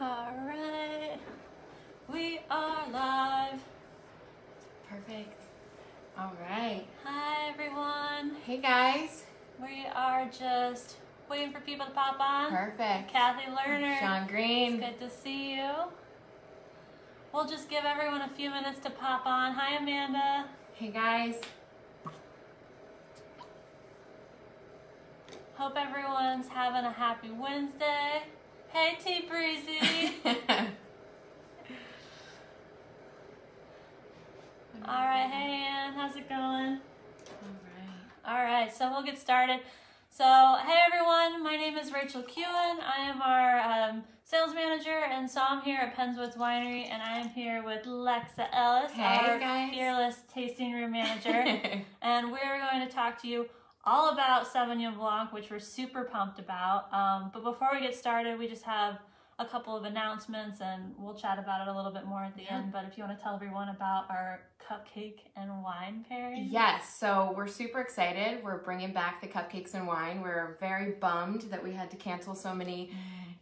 All right, we are live. Perfect. All right. Hi, everyone. Hey guys. We are just waiting for people to pop on. Perfect. Kathy Lerner. Sean It's Green. good to see you. We'll just give everyone a few minutes to pop on. Hi, Amanda. Hey guys. Hope everyone's having a happy Wednesday. Hey, T Breezy. All right, hey, Ann. How's it going? All right. All right, so we'll get started. So, hey everyone, my name is Raechel Kewen. I am our um, sales manager, and so I'm here at Penns Woods Winery, and I am here with Lexa Ellis, Hey, our guys. fearless tasting room manager, and we're going to talk to you all about Sauvignon Blanc, which we're super pumped about. Um, but before we get started, we just have a couple of announcements, and we'll chat about it a little bit more at the Yeah. end. But if you want to tell everyone about our cupcake and wine pairing, yes, so we're super excited. We're bringing back the cupcakes and wine. We're very bummed that we had to cancel so many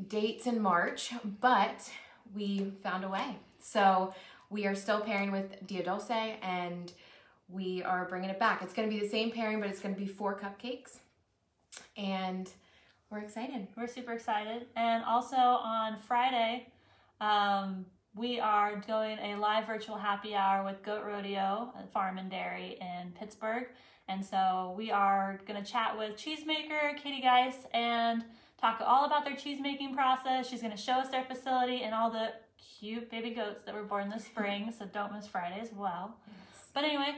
dates in March, but we found a way. So we are still pairing with Dia Dulce and we are bringing it back. It's going to be the same pairing, but it's going to be four cupcakes. And we're excited. We're super excited. And also on Friday, um, we are doing a live virtual happy hour with Goat Rodeo Farm and Dairy in Pittsburgh. And so we are going to chat with cheesemaker Katie Geis and talk all about their cheesemaking process. She's going to show us their facility and all the cute baby goats that were born this spring. So don't miss Friday as well. But anyway,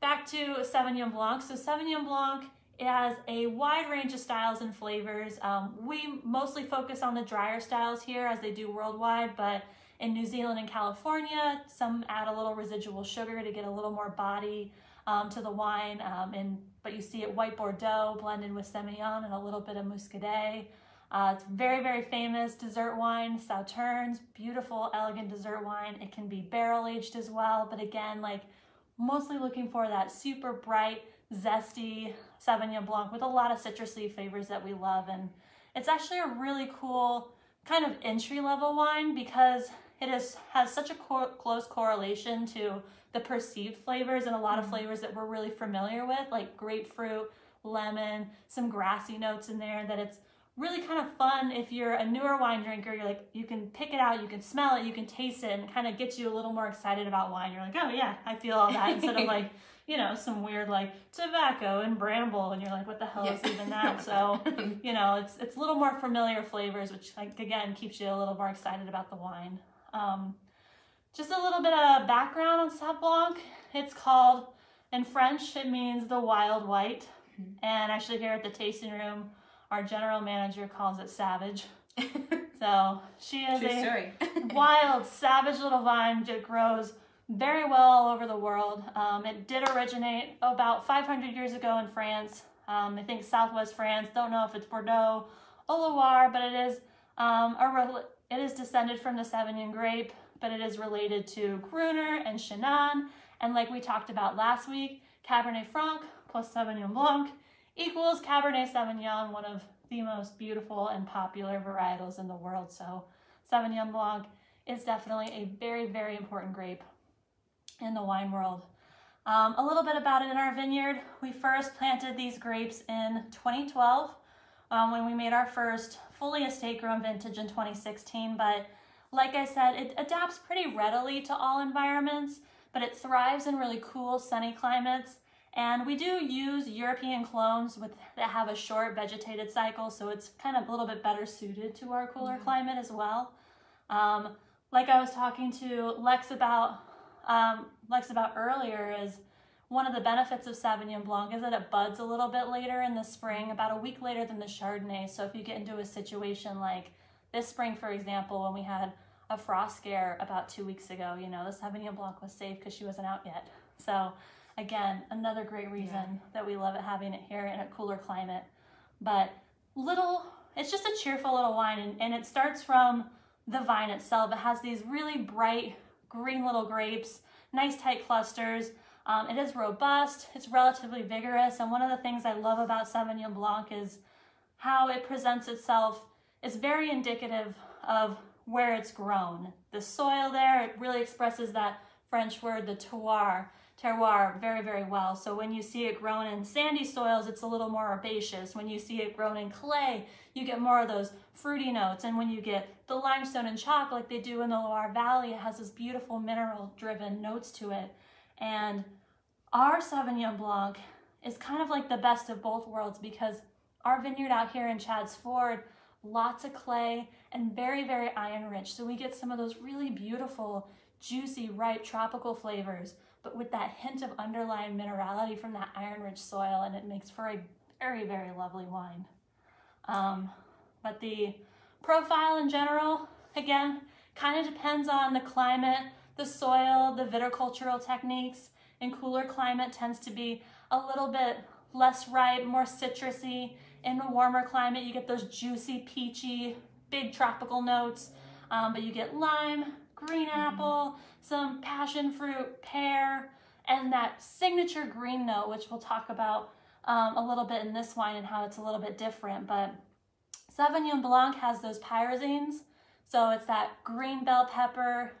back to Sauvignon Blanc. So Sauvignon Blanc has a wide range of styles and flavors. Um, we mostly focus on the drier styles here as they do worldwide, but in New Zealand and California, some add a little residual sugar to get a little more body um, to the wine. Um, and but you see it white Bordeaux blended with Semillon and a little bit of Muscadelle. Uh, it's very, very famous dessert wine, Sauternes, beautiful, elegant dessert wine. It can be barrel aged as well, but again, like mostly looking for that super bright, zesty Sauvignon Blanc with a lot of citrusy flavors that we love. And it's actually a really cool kind of entry level wine because it is has such a co- close correlation to the perceived flavors and a lot of mm-hmm. flavors that we're really familiar with, like grapefruit, lemon, some grassy notes in there. That it's really kind of fun if you're a newer wine drinker. You're like you can pick it out, you can smell it, you can taste it, and kind of gets you a little more excited about wine. You're like, oh yeah, I feel all that instead of like you know some weird like tobacco and bramble, and you're like, what the hell is even that? So you know, it's it's a little more familiar flavors, which like again keeps you a little more excited about the wine. Um, just a little bit of background on Sauv Blanc. It's called in French. It means the wild white, and actually here at the tasting room, our general manager calls it savage. So she is True a story. wild, savage little vine that grows very well all over the world. Um, it did originate about 500 years ago in France. Um, I think southwest France. Don't know if it's Bordeaux or Loire, but it is um, a it is descended from the Savagnin grape, but it is related to Gruner and Chenin. And like we talked about last week, Cabernet Franc plus Sauvignon Blanc equals Cabernet Sauvignon, one of the most beautiful and popular varietals in the world. So Sauvignon Blanc is definitely a very, very important grape in the wine world. Um, a little bit about it in our vineyard. We first planted these grapes in 2012 um, when we made our first fully estate grown vintage in 2016. But like I said, it adapts pretty readily to all environments, but it thrives in really cool, sunny climates. And we do use European clones with that have a short vegetated cycle, so it's kind of a little bit better suited to our cooler climate as well. Um, like I was talking to Lex about, um, Lex about earlier, is one of the benefits of Sauvignon Blanc is that it buds a little bit later in the spring, about a week later than the Chardonnay. So if you get into a situation like this spring, for example, when we had a frost scare about two weeks ago, you know, the Sauvignon Blanc was safe because she wasn't out yet. So again, another great reason Yeah. that we love it having it here in a cooler climate. But little, it's just a cheerful little wine, and, and it starts from the vine itself. It has these really bright green little grapes, nice tight clusters. Um, it is robust, it's relatively vigorous, and one of the things I love about Sauvignon Blanc is how it presents itself is very indicative of where it's grown. The soil there, it really expresses that French word, the terroir, terroir, very, very well. So when you see it grown in sandy soils, it's a little more herbaceous. When you see it grown in clay, you get more of those fruity notes. And when you get the limestone and chalk like they do in the Loire Valley, it has this beautiful mineral driven notes to it. And our Sauvignon Blanc is kind of like the best of both worlds because our vineyard out here in Chadds Ford, lots of clay and very, very iron rich. So we get some of those really beautiful, juicy, ripe tropical flavors, but with that hint of underlying minerality from that iron rich soil, and it makes for a very, very lovely wine. Um, but the profile in general, again, kind of depends on the climate, the soil, the viticultural techniques. In cooler climate tends to be a little bit less ripe, more citrusy. In a warmer climate, you get those juicy, peachy, big tropical notes, um, but you get lime, green apple, some passion fruit, pear, and that signature green note, which we'll talk about um, a little bit in this wine and how it's a little bit different. But Sauvignon Blanc has those pyrazines, so it's that green bell pepper,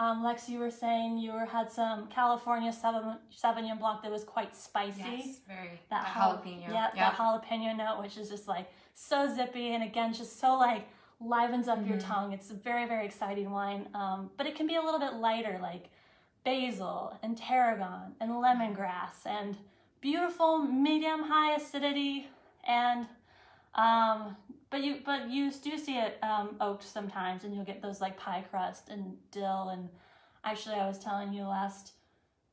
um, Lex, you were saying you were, had some California Sauvignon Blanc that was quite spicy. Yes, very. That jalapeno. Yeah, yep. that jalapeno note, which is just like so zippy and again, just so like livens up mm-hmm. your tongue. It's a very, very exciting wine. Um, but it can be a little bit lighter, like basil and tarragon and lemongrass and beautiful medium high acidity and um, but you but you do see it um, oaked sometimes, and you'll get those like pie crust and dill. And actually, I was telling you last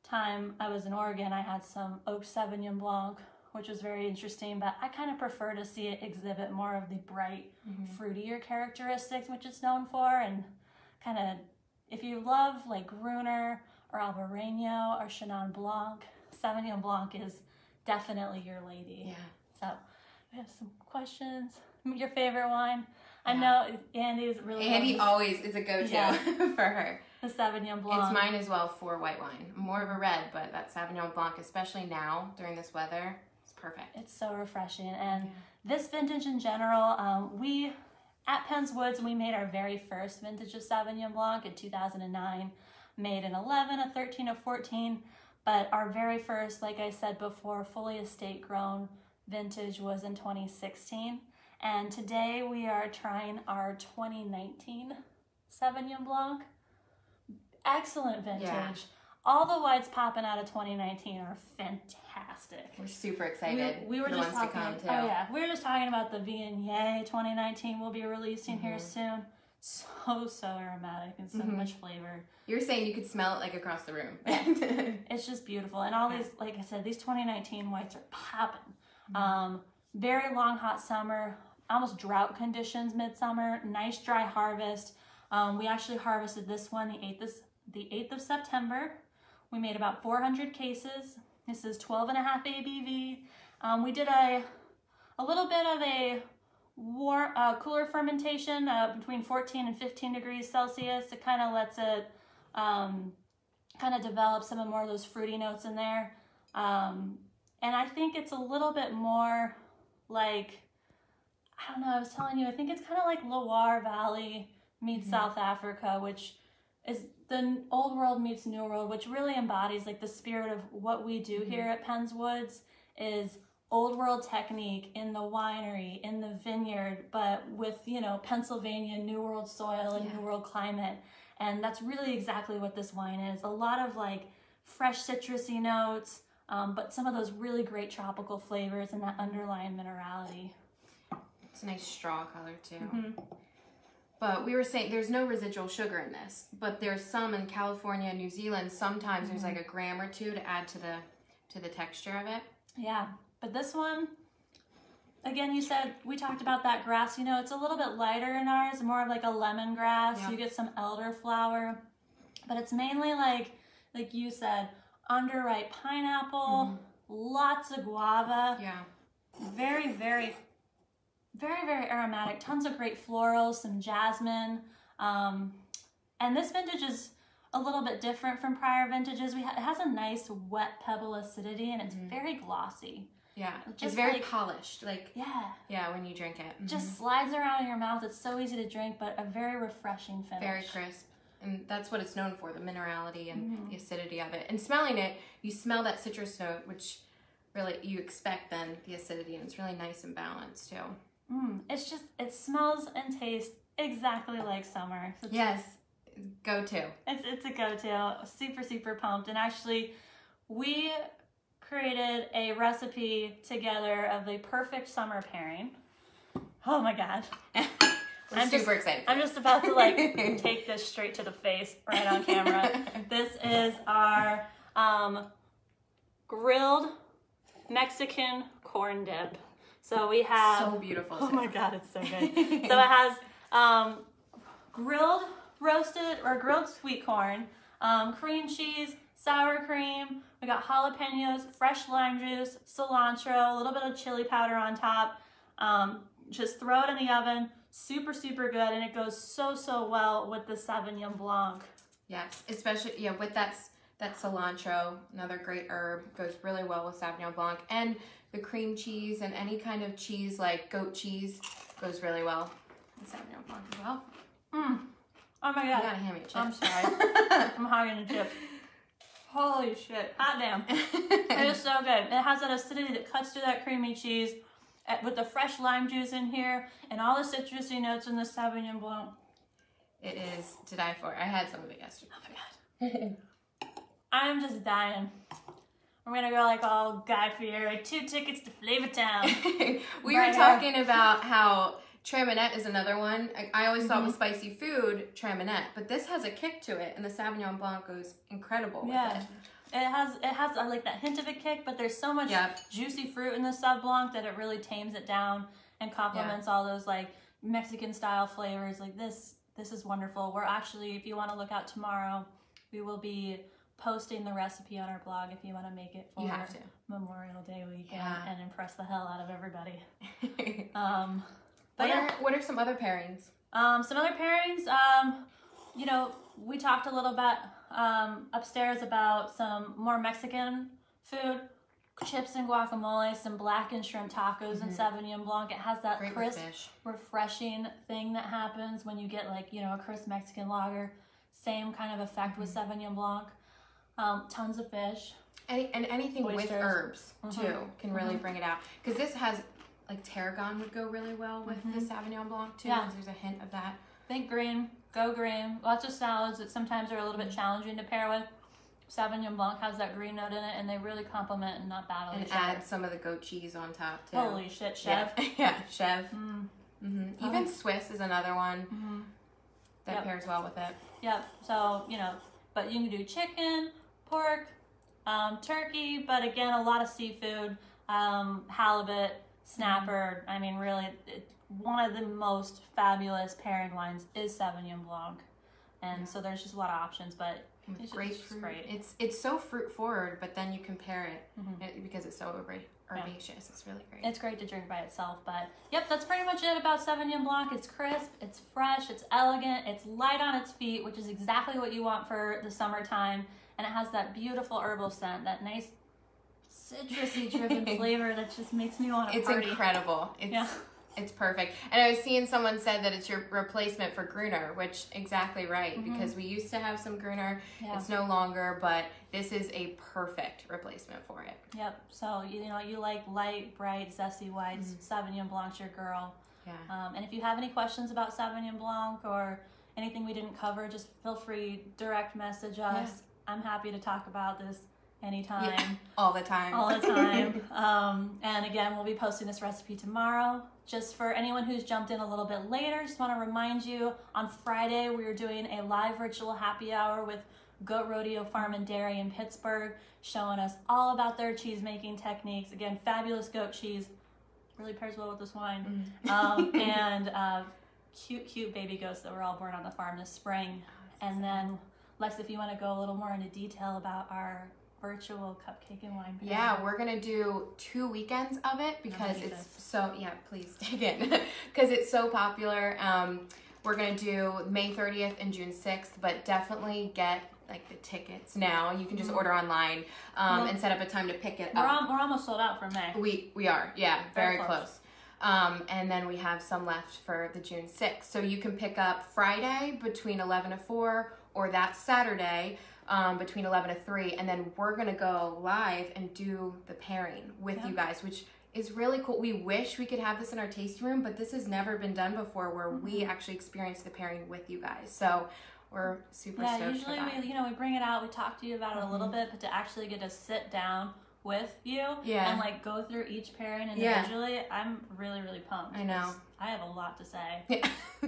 time I was in Oregon, I had some oak Sauvignon Blanc, which was very interesting. But I kind of prefer to see it exhibit more of the bright, mm-hmm. fruitier characteristics, which it's known for, and kind of if you love like Gruner or Albarino or Chenin Blanc, Sauvignon Blanc is definitely your lady. Yeah. So we have some questions your favorite wine? I know Andy's really. Andy always is a go-to yeah. for her. The Sauvignon Blanc. It's mine as well for white wine. More of a red, but that Sauvignon Blanc, especially now during this weather, perfect. It's so refreshing, and yeah. this vintage in general, um, we at Penns Woods we made our very first vintage of Sauvignon Blanc in 2009. Made an 11, a 13, a 14, but our very first, like I said before, fully estate grown vintage was in 2016. And today we are trying our 2019 Sauvignon Blanc. Excellent vintage. Yeah. All the whites popping out of 2019 are fantastic. We're super excited. We, we were just talking. oh yeah, we were just talking about the Viognier 2019. We'll be releasing mm-hmm. here soon. So so aromatic and so mm-hmm. much flavor. You're saying you could smell it like across the room. it's just beautiful, and all these, like I said, these 2019 whites are popping. Mm-hmm. Um, very long hot summer, almost drought conditions midsummer, nice dry harvest. Um, we actually harvested this one the 8th, of, the 8th of September. We made about 400 cases. This is 12 and a half ABV. Um, we did a, a little bit of a warm, uh, cooler fermentation uh, between 14 and 15 degrees Celsius. It kind of lets it um, kind of develop some of more of those fruity notes in there. Um, and I think it's a little bit more like I don't know, I was telling you, I think it's kind of like Loire Valley meets mm-hmm. South Africa, which is the old world meets new world, which really embodies like the spirit of what we do mm-hmm. here at Penns Woods is old world technique in the winery, in the vineyard, but with, you know, Pennsylvania new world soil and yeah. new world climate. And that's really exactly what this wine is. A lot of like fresh citrusy notes, um, but some of those really great tropical flavors and that underlying minerality. It's a nice straw color too. Mm-hmm. But we were saying there's no residual sugar in this, but there's some in California, and New Zealand. Sometimes mm-hmm. there's like a gram or two to add to the to the texture of it. Yeah, but this one, again, you said we talked about that grass. You know, it's a little bit lighter in ours, more of like a lemongrass. Yeah. You get some elderflower, but it's mainly like like you said, underripe pineapple, mm-hmm. lots of guava. Yeah. Very, very very, very aromatic, tons of great florals, some jasmine. Um, and this vintage is a little bit different from prior vintages. We ha- it has a nice wet pebble acidity and it's mm-hmm. very glossy. Yeah, Just it's very like- polished. Like Yeah. yeah, when you drink it, Mhm. Just slides around in your mouth. It's so easy to drink, but a very refreshing finish. very crisp. And that's what it's known for, the minerality and Mhm. the acidity of it. And smelling it, you smell that citrus note, which really you expect then the acidity, and it's really nice and balanced too. Mm, it's just, it smells and tastes exactly like summer. So Yes, go to. it's, it's a go to. Super, super pumped. And actually, we created a recipe together of the perfect summer pairing. Oh my God. We're I'm super just- excited. I'm just about to like take this straight to the face right on camera. This is our um, grilled Mexican corn dip. So we have. so beautiful. oh too. my god, it's so good. so it has um, grilled roasted or grilled sweet corn, um, cream cheese, sour cream. We got jalapenos, fresh lime juice, cilantro, a little bit of chili powder on top. Um, just throw it in the oven. Super, super good, and it goes so, so well with the Sauvignon Blanc. Yes, especially yeah with that that cilantro, another great herb, goes really well with Sauvignon Blanc, and the cream cheese and any kind of cheese like goat cheese goes really well with Sauvignon Blanc as well. Mm. Oh my You god, gotta hand me a chip. I'm sorry. I'm hogging a chip. Holy shit. Hot damn. It is so good. It has that acidity that cuts through that creamy cheese uh, with the fresh lime juice in here and all the citrusy notes in the Sauvignon Blanc. it is to die for. I had some of it yesterday. Oh my god. I'm just dying. We're gonna go like all Guy Fieri, two tickets to Flavor Town. we were talking about how Traminette is another one. I, I always thought Mhm. with spicy food, Traminette, but this has a kick to it, and the Sauvignon Blanc goes incredible Yeah. it. It has it has uh, like that hint of a kick, but there's so much Yep. juicy fruit in the Sauv Blanc that it really tames it down and complements all those like Mexican style flavors. Like this, this is wonderful. We're actually, if you want to look out tomorrow, we will be posting the recipe on our blog if you want to make it for You have to. Memorial Day weekend Yeah. and impress the hell out of everybody. Um, what but yeah. are what are some other pairings? Um, some other pairings, um, you know, we talked a little bit um, upstairs about some more Mexican food, chips and guacamole, some blackened shrimp tacos and Sauvignon Blanc. It has that Mm-hmm. Great crisp, refreshing thing that happens when you get like, you know, a crisp Mexican lager. Same kind of effect with Mm-hmm. Sauvignon Blanc. Um, tons of fish. Any, and anything with herbs too Mhm. can really bring it out. Because this has like tarragon would go really well with the Sauvignon Blanc too. Yeah. there's a hint of that. Think green, go green. Lots of salads that sometimes are a little bit challenging to pair with. Sauvignon Blanc has that green note in it, and they really complement and not battle And each other. add some of the goat cheese on top too. Holy shit, chef. Yeah, yeah chef. Mm, hmm Oh. Even Swiss is another one mhm. that Yep. pairs well with it. Yep. So you know, but you can do chicken, pork, um, turkey, but again, a lot of seafood, um, halibut, snapper. I mean, really, it, one of the most fabulous pairing wines is Sauvignon Blanc, and so there's just a lot of options. But It's great just great. It's it's so fruit forward, but then you compare it, Mhm. it- because it's so herba- Yeah. herbaceous. It's really great. It's great to drink by itself, but yep, that's pretty much it about Sauvignon Blanc. It's crisp, it's fresh, it's elegant, it's light on its feet, which is exactly what you want for the summertime. And it has that beautiful herbal scent, that nice citrusy driven flavor that just makes me want to It's party. incredible. It's Yeah. it's perfect. And I was seeing someone said that it's your replacement for Gruner, which exactly right because we used to have some Gruner. Yeah. It's no longer, but this is a perfect replacement for it. Yep. So you, know you like light, bright, zesty whites. Sauvignon Blanc's your girl. Yeah. Um, and if you have any questions about Sauvignon Blanc or anything we didn't cover, just feel free direct message us. I'm happy to talk about this anytime, Yeah. All the time. all the time. um, and again, we'll be posting this recipe tomorrow. Just for anyone who's jumped in a little bit later, just want to remind you on Friday we are doing a live virtual happy hour with Goat Rodeo Farm and Dairy in Pittsburgh, showing us all about their cheese making techniques. Again, fabulous goat cheese. Really pairs well with this wine Mm. um, and uh, cute, cute baby goats that were all born on the farm this spring. And then, Lex, if you want to go a little more into detail about our virtual cupcake and wine. pairing. Yeah, we're gonna do two weekends of it because it's this. so. Yeah, please dig in because it's so popular. Um, we're gonna do May 30th and June 6th, but definitely get like the tickets now. You can just order online um, Well, and set up a time to pick it We're, up. al- we're almost sold out for May. We we are, yeah, very, Very close. close. Um, and then we have some left for the June 6th. So you can pick up Friday between 11 to 4 or that Saturday um, between 11 to 3. And then we're going to go live and do the pairing with Yeah. you guys, which is really cool. We wish we could have this in our tasting room, but this has never been done before where we Mm-hmm. actually experience the pairing with you guys. So we're super Yeah, stoked usually for that. we you know we bring it out, we talk to you about it a little Mhm. bit, but to actually get to sit down with you Yeah. and like go through each pairing Yeah. individually, I'm really really pumped. I know. I have a lot to say. Yeah.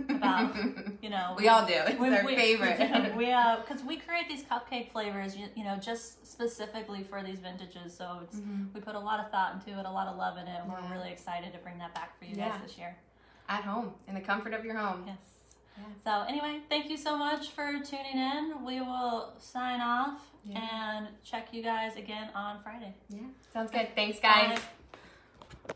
About, You know, we all do. It's we- our we- favorite. We uh, because we create these cupcake flavors, you, you know, just specifically for these vintages. So it's Mhm. we put a lot of thought into it, a lot of love in it. and Yeah. We're really excited to bring that back for you Yeah. guys this year. At home, in the comfort of your home. Yes. Yeah. So anyway, thank you so much for tuning in. We will sign off Yeah. and check you guys again on Friday. Yeah. Sounds good. Thanks, guys. Bye.